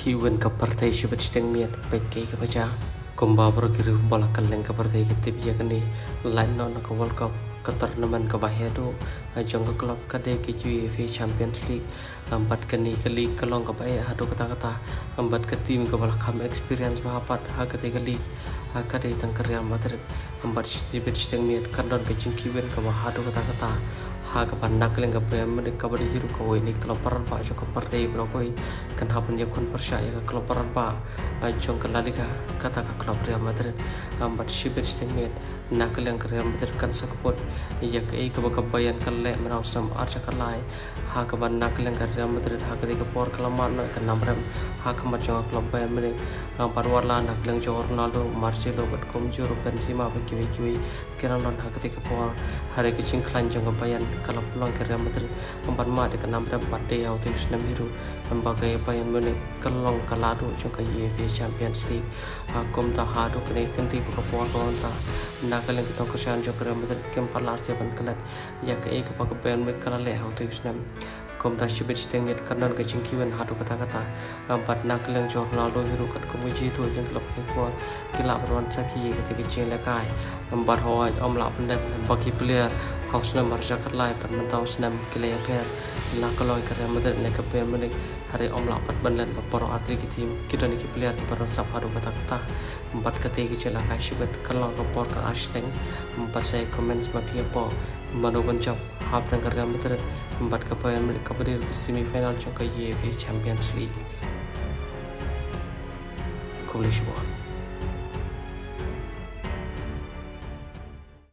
kiwen ka partai shibat steng miat peke ka baca kumba bro kiru bola kaleng ka partai ka tip ya kani lain non ka world cup ka tournament ka bahedo jong ka club ka de UEFA Champions League. Ambat kani ka league ka long ka bae hado kata kata ambat ka tim ka bala kam experience ma hapat ha ka de ka league ha ka de tang ka Real Madrid. Ambat shibat steng miat kandon ka jing kiwen ka kata kata haga pandak leng ka pem de kabadi hiru ka woi ni klub paran pa jo ka partai bro koi kan hapan ya kon percaya ka klub paran pa jong ka la liga kata ka klub Real Madrid. Ambat shibir steng nak leng ka Real Madrid kan sakpot ya ka e ka ba bayan ka le mana usam archa ka lai. Ha ka ban nak leng ka Real Madrid ha ka de ka por ka man no ka namram ha ka ma jo klub Bayern Munich. Ambat warla nak leng jo Ronaldo Marcelo bat jo Benzema ba kiwi kiwi kiran lon ha ka de ka por. Hari ka ching klan jong ka bayan kalau Real Madrid empat ma de kanam ram pate au te snam hiru ambagai Bayern Munich kalong kalado chung ka UEFA Champions League. Akom ta hado kene kanti ka por kon ta nakaleng ka ko shan palar se ban kalat ya ka pa te snam kom ta shibit steng net kanan ka jingki wen hado kata kata empat nakaleng jong Ronaldo hiru kat ko muji to jong klub te por. Kila ban saki ke te ke ching le kai. Empat hoa om la pendan bagi player. Haus nam marja kat lai pan mentau senam kile per la kaloi kare madar ne ka per mene hari om la pat ban len paro atri ki tim kita ni ki player ki paro sap hadu kata kata empat kate ki cela ka shibat kalau ka por ka ashteng empat saya comments ma pia po nang kare madar empat ka per mene ka beri semifinal chung ka UEFA Champions League. Kulish one